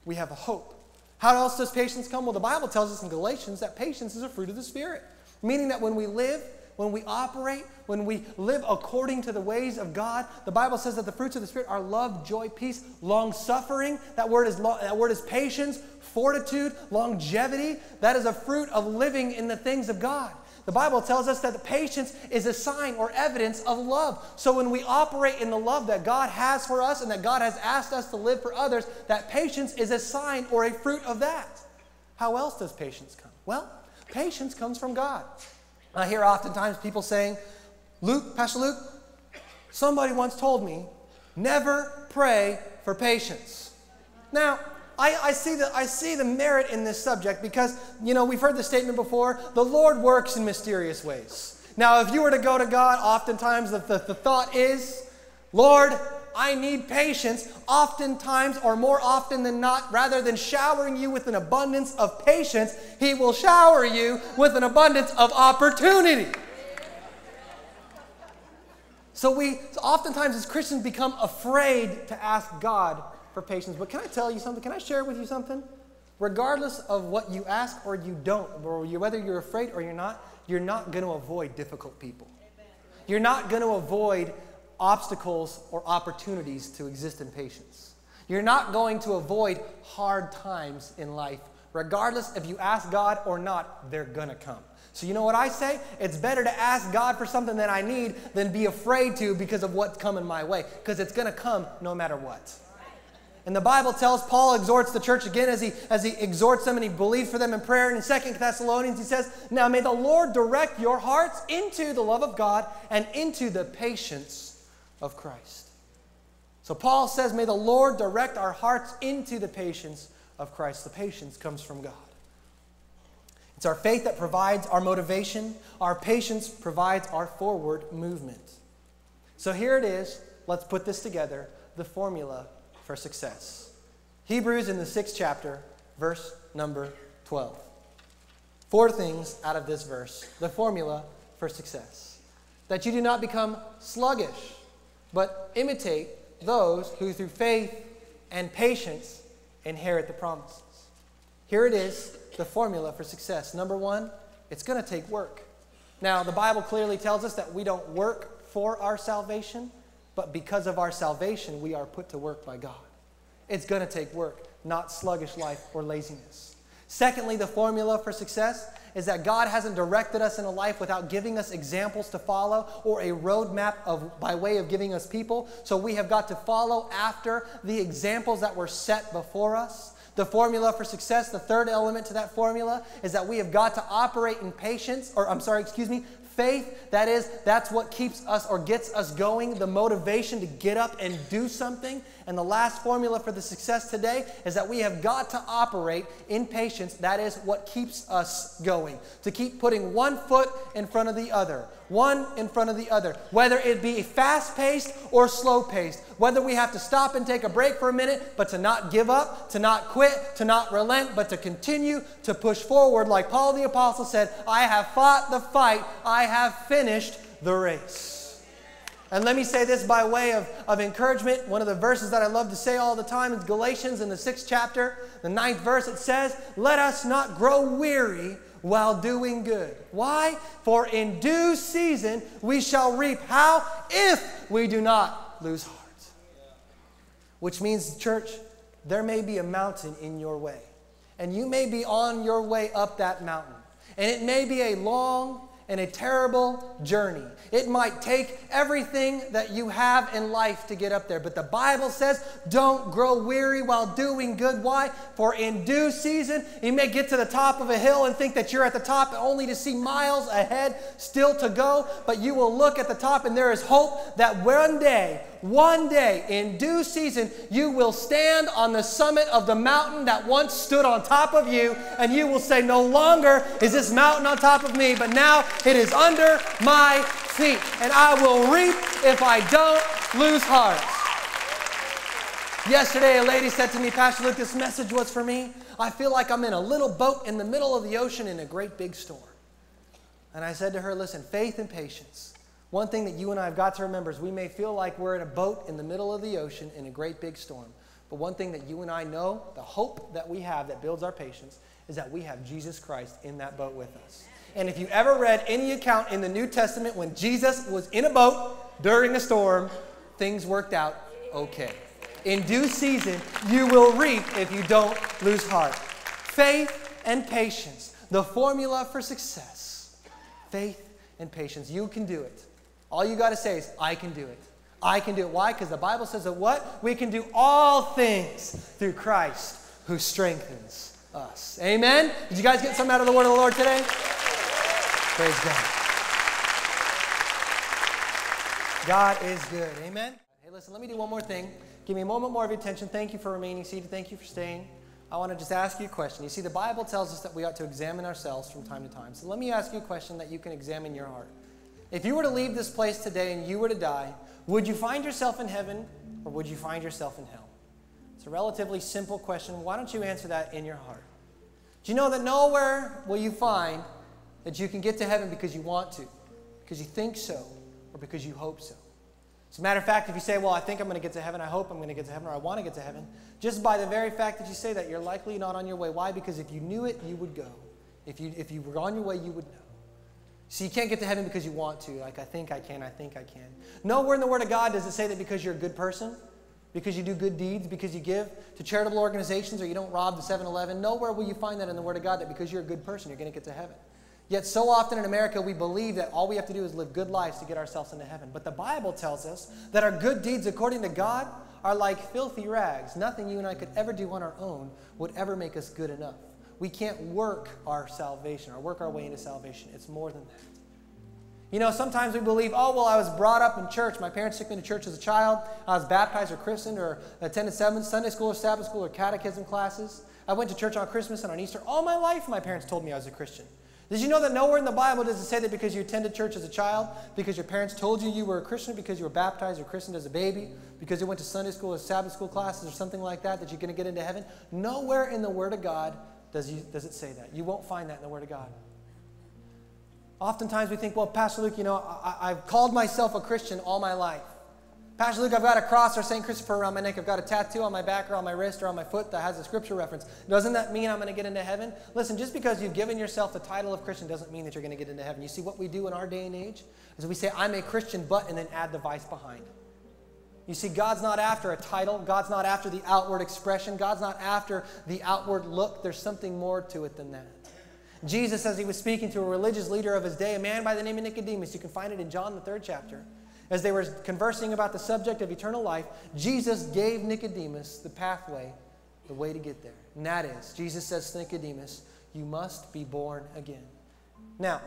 We have a hope. How else does patience come? Well, the Bible tells us in Galatians that patience is a fruit of the Spirit, meaning that when we live, when we operate, when we live according to the ways of God, the Bible says that the fruits of the Spirit are love, joy, peace, long suffering. That word is, that word is patience, fortitude, longevity. That is a fruit of living in the things of God. The Bible tells us that the patience is a sign or evidence of love. So when we operate in the love that God has for us and that God has asked us to live for others, that patience is a sign or a fruit of that. How else does patience come? Well, patience comes from God. I hear oftentimes people saying, Luke, Pastor Luke, somebody once told me, never pray for patience. Now, I, I, see the, I see the merit in this subject because, you know, we've heard the statement before the Lord works in mysterious ways. Now, if you were to go to God, oftentimes the, the, the thought is, Lord, I need patience, oftentimes or more often than not, rather than showering you with an abundance of patience, He will shower you with an abundance of opportunity. So we oftentimes as Christians become afraid to ask God for patience. But can I tell you something? Can I share with you something? Regardless of what you ask or you don't, or whether you're afraid or you're not, you're not going to avoid difficult people. You're not going to avoid obstacles or opportunities to exist in patience. You're not going to avoid hard times in life. Regardless if you ask God or not, they're going to come. So, you know what I say? It's better to ask God for something that I need than be afraid to because of what's coming my way, because it's going to come no matter what. And the Bible tells Paul exhorts the church again as he, as he exhorts them and he believes for them in prayer. And in Second Thessalonians, he says, Now may the Lord direct your hearts into the love of God and into the patience of Christ. So Paul says, May the Lord direct our hearts into the patience of Christ. The patience comes from God. It's our faith that provides our motivation, our patience provides our forward movement. So here it is. Let's put this together the formula for success. Hebrews in the sixth chapter, verse number 12. Four things out of this verse the formula for success that you do not become sluggish, but imitate those who through faith and patience inherit the promises. Here it is the formula for success. Number one, it's going to take work. Now, the Bible clearly tells us that we don't work for our salvation, but because of our salvation, we are put to work by God. It's going to take work, not sluggish life or laziness. Secondly, the formula for success is that God hasn't directed us in a life without giving us examples to follow or a roadmap of, by way of giving us people. So we have got to follow after the examples that were set before us. The formula for success, the third element to that formula, is that we have got to operate in patience, or I'm sorry, excuse me, Faith, that is, that's what keeps us or gets us going, the motivation to get up and do something. And the last formula for the success today is that we have got to operate in patience. That is what keeps us going. To keep putting one foot in front of the other, one in front of the other, whether it be fast paced or slow paced, whether we have to stop and take a break for a minute, but to not give up, to not quit, to not relent, but to continue to push forward. Like Paul the Apostle said, I have fought the fight, I have finished the race. And let me say this by way of, of encouragement. One of the verses that I love to say all the time is Galatians in the sixth chapter, the ninth verse. It says, Let us not grow weary while doing good. Why? For in due season we shall reap. How? If we do not lose heart. Which means, church, there may be a mountain in your way. And you may be on your way up that mountain. And it may be a long and a terrible journey. It might take everything that you have in life to get up there. But the Bible says, don't grow weary while doing good. Why? For in due season, you may get to the top of a hill and think that you're at the top only to see miles ahead still to go. But you will look at the top and there is hope that one day, one day, in due season, you will stand on the summit of the mountain that once stood on top of you, and you will say, No longer is this mountain on top of me, but now it is under my feet, and I will reap if I don't lose heart. Yesterday, a lady said to me, Pastor Luke, this message was for me. I feel like I'm in a little boat in the middle of the ocean in a great big storm. And I said to her, Listen, faith and patience. One thing that you and I have got to remember is we may feel like we're in a boat in the middle of the ocean in a great big storm. But one thing that you and I know, the hope that we have that builds our patience, is that we have Jesus Christ in that boat with us. And if you ever read any account in the New Testament when Jesus was in a boat during a storm, things worked out okay. In due season, you will reap if you don't lose heart. Faith and patience, the formula for success. Faith and patience. You can do it. All you got to say is, I can do it. I can do it. Why? Because the Bible says that what? We can do all things through Christ who strengthens us. Amen? Did you guys get something out of the word of the Lord today? Praise God. God is good. Amen? Hey, listen, let me do one more thing. Give me a moment more of your attention. Thank you for remaining seated. Thank you for staying. I want to just ask you a question. You see, the Bible tells us that we ought to examine ourselves from time to time. So let me ask you a question that you can examine your heart. If you were to leave this place today and you were to die, would you find yourself in heaven or would you find yourself in hell? It's a relatively simple question. Why don't you answer that in your heart? Do you know that nowhere will you find that you can get to heaven because you want to, because you think so, or because you hope so? As a matter of fact, if you say, Well, I think I'm going to get to heaven, I hope I'm going to get to heaven, or I want to get to heaven, just by the very fact that you say that, you're likely not on your way. Why? Because if you knew it, you would go. If you, if you were on your way, you would know. See, you can't get to heaven because you want to. Like, I think I can, I think I can. Nowhere in the Word of God does it say that because you're a good person, because you do good deeds, because you give to charitable organizations, or you don't rob the 7 Eleven. Nowhere will you find that in the Word of God that because you're a good person, you're going to get to heaven. Yet, so often in America, we believe that all we have to do is live good lives to get ourselves into heaven. But the Bible tells us that our good deeds, according to God, are like filthy rags. Nothing you and I could ever do on our own would ever make us good enough. We can't work our salvation or work our way into salvation. It's more than that. You know, sometimes we believe, oh, well, I was brought up in church. My parents took me to church as a child. I was baptized or christened or attended seven Sunday school or Sabbath school or catechism classes. I went to church on Christmas and on Easter. All my life, my parents told me I was a Christian. Did you know that nowhere in the Bible does it say that because you attended church as a child, because your parents told you you were a Christian, because you were baptized or christened as a baby, because you went to Sunday school or Sabbath school classes or something like that, that you're going to get into heaven? Nowhere in the Word of God does, you, does it say that. You won't find that in the Word of God. Oftentimes we think, well, Pastor Luke, you know, I, I've called myself a Christian all my life. Pastor Luke, I've got a cross or St. Christopher around my neck. I've got a tattoo on my back or on my wrist or on my foot that has a scripture reference. Doesn't that mean I'm going to get into heaven? Listen, just because you've given yourself the title of Christian doesn't mean that you're going to get into heaven. You see, what we do in our day and age is we say, I'm a Christian, but, and then add the vice behind. You see, God's not after a title. God's not after the outward expression. God's not after the outward look. There's something more to it than that. Jesus, as he was speaking to a religious leader of his day, a man by the name of Nicodemus, you can find it in John, the third chapter. As they were conversing about the subject of eternal life, Jesus gave Nicodemus the pathway, the way to get there. And that is, Jesus says to Nicodemus, You must be born again. Now,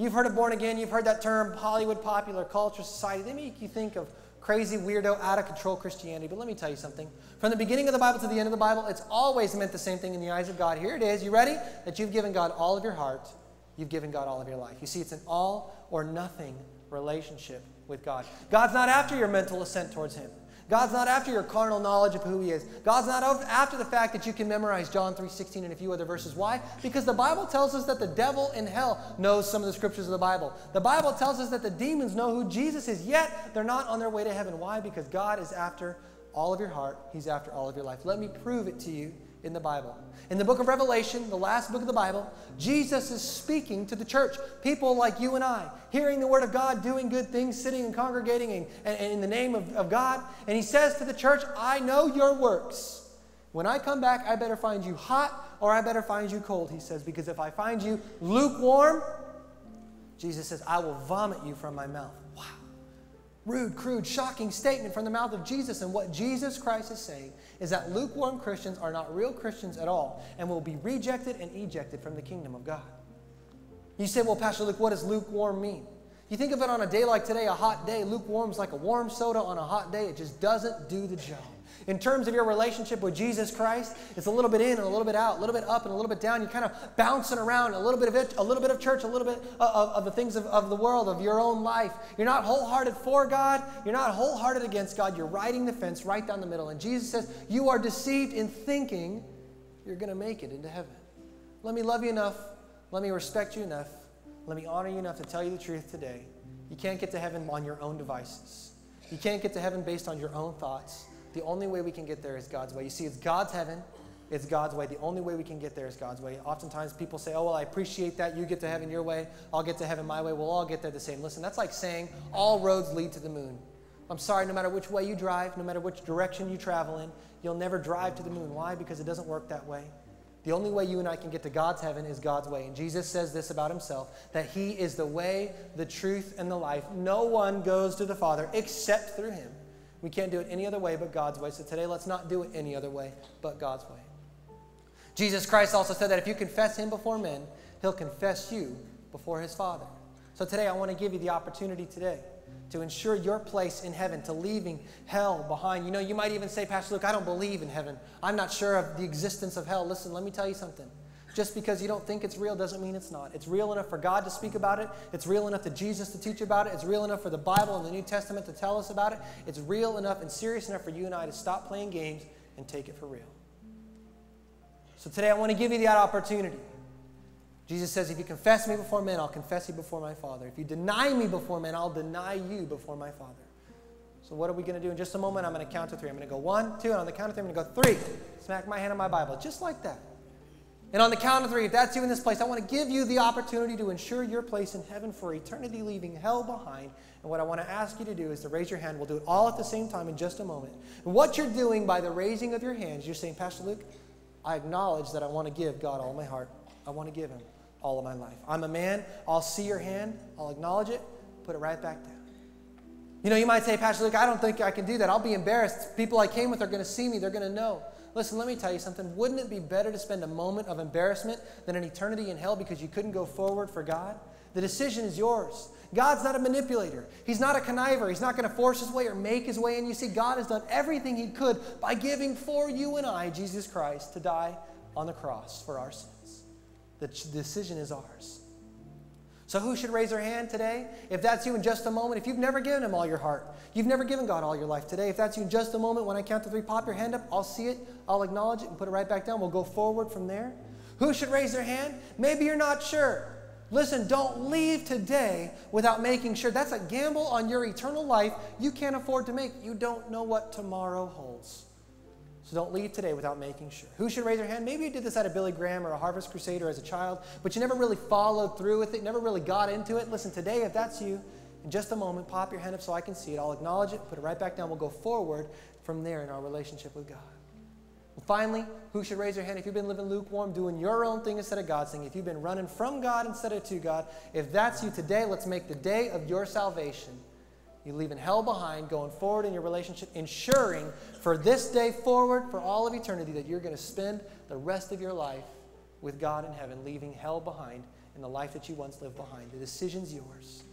You've heard of born again, you've heard that term, Hollywood popular culture society. They make you think of crazy, weirdo, out of control Christianity. But let me tell you something. From the beginning of the Bible to the end of the Bible, it's always meant the same thing in the eyes of God. Here it is. You ready? That you've given God all of your heart, you've given God all of your life. You see, it's an all or nothing relationship with God. God's not after your mental assent towards Him. God's not after your carnal knowledge of who He is. God's not after the fact that you can memorize John 3.16 and a few other verses. Why? Because the Bible tells us that the devil in hell knows some of the scriptures of the Bible. The Bible tells us that the demons know who Jesus is, yet they're not on their way to heaven. Why? Because God is after all of your heart. He's after all of your life. Let me prove it to you in the Bible. In the book of Revelation, the last book of the Bible, Jesus is speaking to the church. People like you and I, hearing the word of God, doing good things, sitting and congregating and, in the name of, of God. And he says to the church, I know your works. When I come back, I better find you hot or I better find you cold, he says, because if I find you lukewarm, Jesus says, I will vomit you from my mouth Wow. rude, crude, shocking statement from the mouth of Jesus. And what Jesus Christ is saying is that lukewarm Christians are not real Christians at all and will be rejected and ejected from the kingdom of God. You say, well, Pastor Luke, what does lukewarm mean? You think of it on a day like today, a hot day. Lukewarm is like a warm soda on a hot day. It just doesn't do the job. In terms of your relationship with Jesus Christ, it's a little bit in and a little bit out, a little bit up and a little bit down. You're kind of bouncing around a little bit of it, a little bit of church, a little bit of, of the things of, of the world, of your own life. You're not wholehearted for God. You're not wholehearted against God. You're riding the fence right down the middle. And Jesus says, You are deceived in thinking you're going to make it into heaven. Let me love you enough. Let me respect you enough. Let me honor you enough to tell you the truth today. You can't get to heaven on your own devices. You can't get to heaven based on your own thoughts. The only way we can get there is God's way. You see, it's God's heaven. It's God's way. The only way we can get there is God's way. Oftentimes people say, oh, well, I appreciate that. You get to heaven your way. I'll get to heaven my way. We'll all get there the same. Listen, that's like saying all roads lead to the moon. I'm sorry, no matter which way you drive, no matter which direction you travel in, you'll never drive to the moon. Why? Because it doesn't work that way. The only way you and I can get to God's heaven is God's way. And Jesus says this about himself that he is the way, the truth, and the life. No one goes to the Father except through him. We can't do it any other way but God's way. So today, let's not do it any other way but God's way. Jesus Christ also said that if you confess Him before men, He'll confess you before His Father. So today, I want to give you the opportunity today to ensure your place in heaven, to leaving hell behind. You know, you might even say, Pastor Luke, I don't believe in heaven. I'm not sure of the existence of hell. Listen, let me tell you something. Just because you don't think it's real doesn't mean it's not. It's real enough for God to speak about it. It's real enough for Jesus to teach about it. It's real enough for the Bible and the New Testament to tell us about it. It's real enough and serious enough for you and I to stop playing games and take it for real. So today I want to give you that opportunity. Jesus says, If you confess me before men, I'll confess you before my Father. If you deny me before men, I'll deny you before my Father. So, what are we going to do in just a moment? I'm going to count to three. I'm going to go one, two, and on the count of three, I'm going to go three. Smack my hand on my Bible, just like that. And on the count of three, if that's you in this place, I want to give you the opportunity to ensure your place in heaven for eternity, leaving hell behind. And what I want to ask you to do is to raise your hand. We'll do it all at the same time in just a moment. And what you're doing by the raising of your hands, you're saying, Pastor Luke, I acknowledge that I want to give God all my heart. I want to give Him all of my life. I'm a man. I'll see your hand. I'll acknowledge it. Put it right back down. You know, you might say, Pastor Luke, I don't think I can do that. I'll be embarrassed. People I came with are going to see me. They're going to know. Listen, let me tell you something. Wouldn't it be better to spend a moment of embarrassment than an eternity in hell because you couldn't go forward for God? The decision is yours. God's not a manipulator. He's not a conniver. He's not going to force his way or make his way. And you see, God has done everything he could by giving for you and I, Jesus Christ, to die on the cross for our sins. The decision is ours. So, who should raise their hand today? If that's you in just a moment, if you've never given Him all your heart, you've never given God all your life today, if that's you in just a moment, when I count to three, pop your hand up. I'll see it, I'll acknowledge it, and put it right back down. We'll go forward from there. Who should raise their hand? Maybe you're not sure. Listen, don't leave today without making sure. That's a gamble on your eternal life you can't afford to make. You don't know what tomorrow holds. So don't leave today without making sure. Who should raise their hand? Maybe you did this at a Billy Graham or a Harvest Crusade or as a child, but you never really followed through with it, never really got into it. Listen, today, if that's you, in just a moment, pop your hand up so I can see it. I'll acknowledge it, put it right back down. We'll go forward from there in our relationship with God. Finally, who should raise their hand if you've been living lukewarm, doing your own thing instead of God's thing, if you've been running from God instead of to God, if that's you today, let's make the day of your salvation you leaving hell behind, going forward in your relationship, ensuring for this day forward, for all of eternity, that you're going to spend the rest of your life with God in heaven, leaving hell behind and the life that you once lived behind. The decision's yours.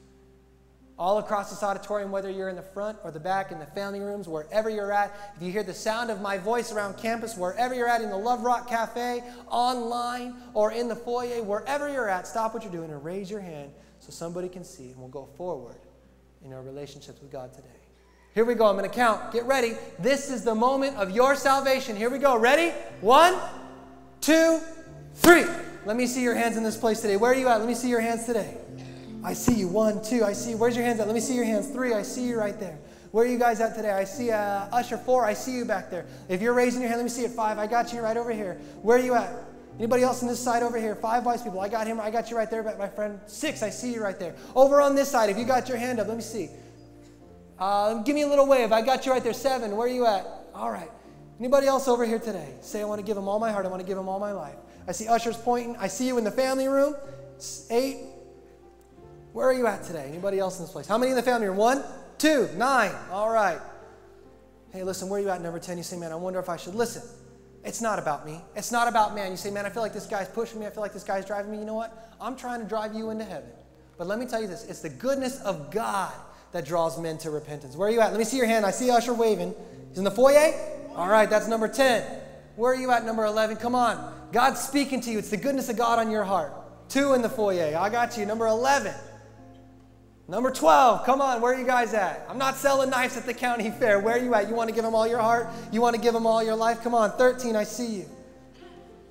All across this auditorium, whether you're in the front or the back, in the family rooms, wherever you're at, if you hear the sound of my voice around campus, wherever you're at, in the Love Rock Cafe, online, or in the foyer, wherever you're at, stop what you're doing and raise your hand so somebody can see, and we'll go forward in our relationships with God today. Here we go. I'm going to count. Get ready. This is the moment of your salvation. Here we go. Ready? One, two, three. Let me see your hands in this place today. Where are you at? Let me see your hands today. I see you. One, two. I see. Where's your hands at? Let me see your hands. Three. I see you right there. Where are you guys at today? I see uh, Usher four. I see you back there. If you're raising your hand, let me see it. Five. I got you right over here. Where are you at? Anybody else on this side over here? Five wise people. I got him. I got you right there, my friend. Six. I see you right there. Over on this side, if you got your hand up, let me see. Uh, give me a little wave. I got you right there. Seven. Where are you at? All right. Anybody else over here today? Say, I want to give him all my heart. I want to give him all my life. I see ushers pointing. I see you in the family room. Eight. Where are you at today? Anybody else in this place? How many in the family room? One, two, nine. All right. Hey, listen, where are you at, number 10? You say, man, I wonder if I should listen. It's not about me. It's not about man. You say, man, I feel like this guy's pushing me. I feel like this guy's driving me. You know what? I'm trying to drive you into heaven. But let me tell you this it's the goodness of God that draws men to repentance. Where are you at? Let me see your hand. I see Usher waving. He's in the foyer? All right, that's number 10. Where are you at, number 11? Come on. God's speaking to you. It's the goodness of God on your heart. Two in the foyer. I got you. Number 11. Number 12, come on, where are you guys at? I'm not selling knives at the county fair. Where are you at? You want to give them all your heart? You want to give them all your life? Come on, 13, I see you.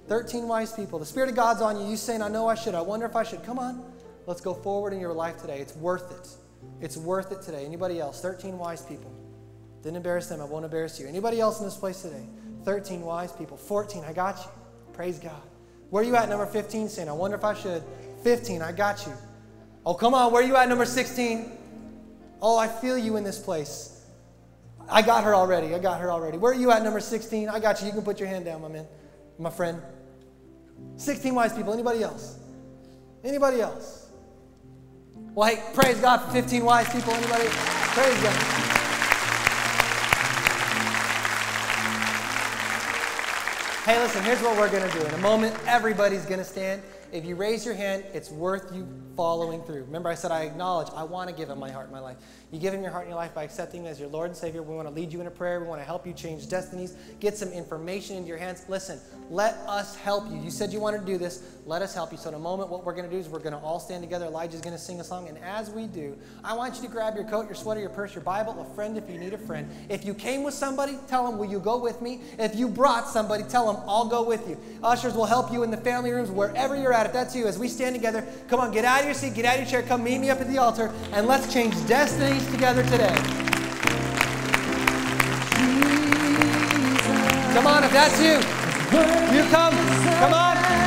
13 wise people. The Spirit of God's on you. You saying, I know I should. I wonder if I should. Come on, let's go forward in your life today. It's worth it. It's worth it today. Anybody else? 13 wise people. Didn't embarrass them. I won't embarrass you. Anybody else in this place today? 13 wise people. 14, I got you. Praise God. Where are you at, number 15, saying, I wonder if I should? 15, I got you. Oh, come on, where are you at, number 16? Oh, I feel you in this place. I got her already. I got her already. Where are you at, number 16? I got you. You can put your hand down, my man, my friend. 16 wise people. Anybody else? Anybody else? Well, hey, praise God for 15 wise people. Anybody? Praise God. Hey, listen, here's what we're going to do. In a moment, everybody's going to stand. If you raise your hand, it's worth you following through. Remember, I said I acknowledge I want to give him my heart my life. You give him your heart and your life by accepting him as your Lord and Savior. We want to lead you in a prayer. We want to help you change destinies, get some information into your hands. Listen, let us help you. You said you wanted to do this. Let us help you. So, in a moment, what we're going to do is we're going to all stand together. Elijah's going to sing a song. And as we do, I want you to grab your coat, your sweater, your purse, your Bible, a friend if you need a friend. If you came with somebody, tell them, Will you go with me? If you brought somebody, tell them, I'll go with you. Ushers will help you in the family rooms, wherever you're at. If that's you, as we stand together, come on, get out of your seat, get out of your chair, come meet me up at the altar, and let's change destinies together today. Come on, if that's you, you come. Come on.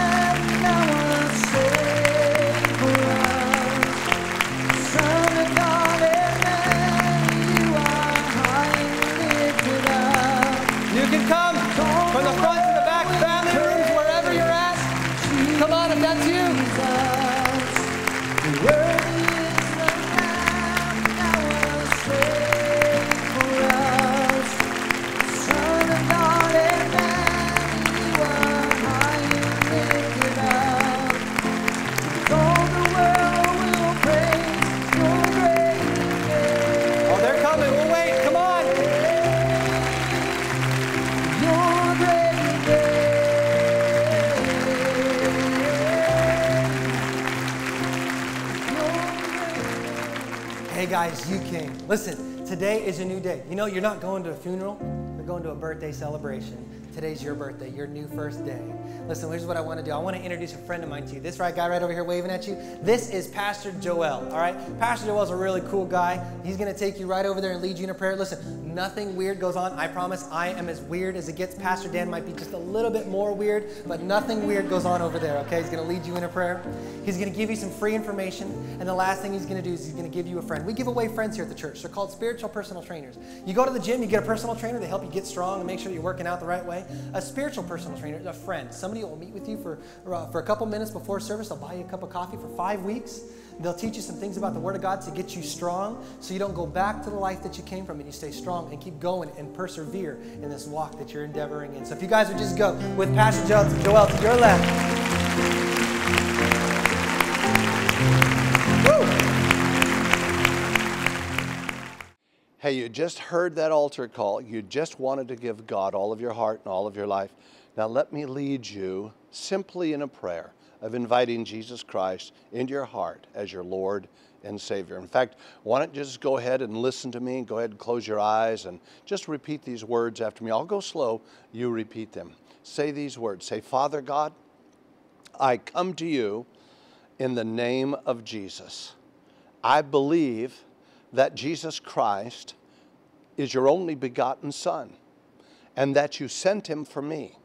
Listen, today is a new day. You know, you're not going to a funeral, you're going to a birthday celebration. Today's your birthday, your new first day. Listen, here's what I want to do. I want to introduce a friend of mine to you. This right guy right over here waving at you. This is Pastor Joel. All right, Pastor Joel's a really cool guy. He's going to take you right over there and lead you in a prayer. Listen, nothing weird goes on. I promise. I am as weird as it gets. Pastor Dan might be just a little bit more weird, but nothing weird goes on over there. Okay, he's going to lead you in a prayer. He's going to give you some free information, and the last thing he's going to do is he's going to give you a friend. We give away friends here at the church. They're called spiritual personal trainers. You go to the gym, you get a personal trainer. They help you get strong and make sure you're working out the right way. A spiritual personal trainer is a friend. Somebody will meet with you for, uh, for a couple minutes before service. They'll buy you a cup of coffee for five weeks. They'll teach you some things about the Word of God to get you strong so you don't go back to the life that you came from and you stay strong and keep going and persevere in this walk that you're endeavoring in. So if you guys would just go with Pastor Joel to, Joel to your left.
Hey, you just heard that altar call. You just wanted to give God all of your heart and all of your life. Now, let me lead you simply in a prayer of inviting Jesus Christ into your heart as your Lord and Savior. In fact, why don't you just go ahead and listen to me? And go ahead and close your eyes and just repeat these words after me. I'll go slow, you repeat them. Say these words Say, Father God, I come to you in the name of Jesus. I believe that Jesus Christ is your only begotten Son and that you sent him for me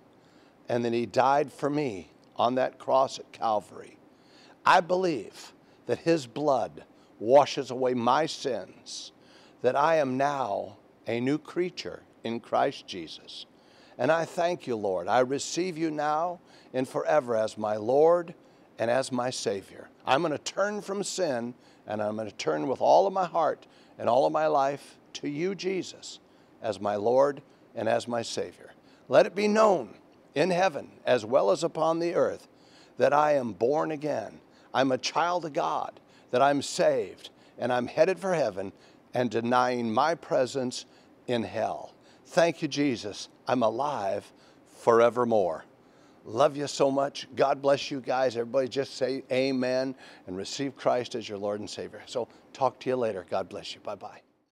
and that he died for me on that cross at Calvary. I believe that his blood washes away my sins, that I am now a new creature in Christ Jesus. And I thank you, Lord. I receive you now and forever as my Lord and as my Savior. I'm going to turn from sin and I'm going to turn with all of my heart and all of my life to you, Jesus, as my Lord and as my Savior. Let it be known in heaven as well as upon the earth that I am born again. I'm a child of God, that I'm saved, and I'm headed for heaven and denying my presence in hell. Thank you, Jesus. I'm alive forevermore. Love you so much. God bless you guys. Everybody just say amen and receive Christ as your Lord and Savior. So talk to you later. God bless you. Bye bye.